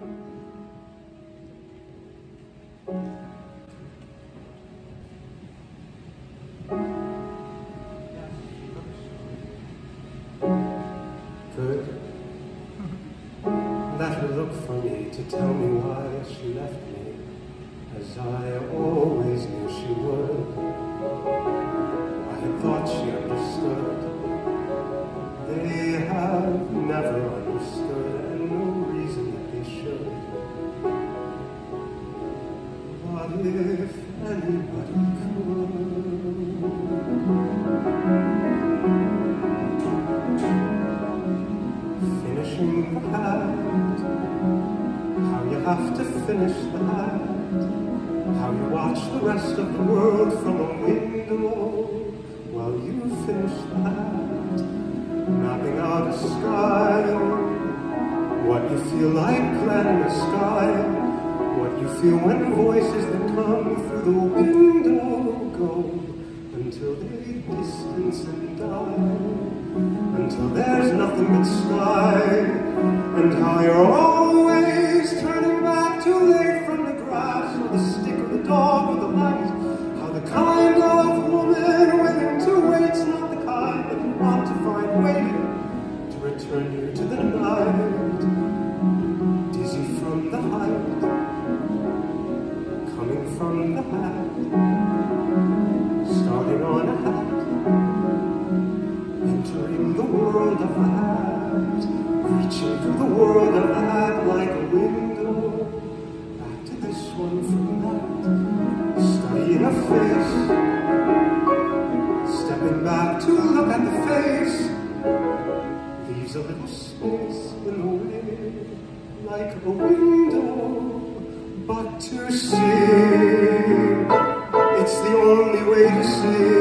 Good. Let her look for me to tell me why she left me, as I always knew she would. I had thought she understood. They have never understood, if anybody could, finishing the hat, how you have to finish the hat, how you watch the rest of the world from a window while you finish the hat, mapping out a sky, what you feel like planning a sky, you feel when voices that come through the window go until they distance and die, until there's nothing but sky, and how you're always turning back too late from the grass or the stick or the dog or the light, how the kind of woman willing to wait's not the kind that you want to find waiting to return you to the night, starting on a hat, entering the world of the reaching through the world of the like a window, back to this one from that, studying a face, stepping back to look at the face, leaves a little space in the way, like a window, but to see. sei.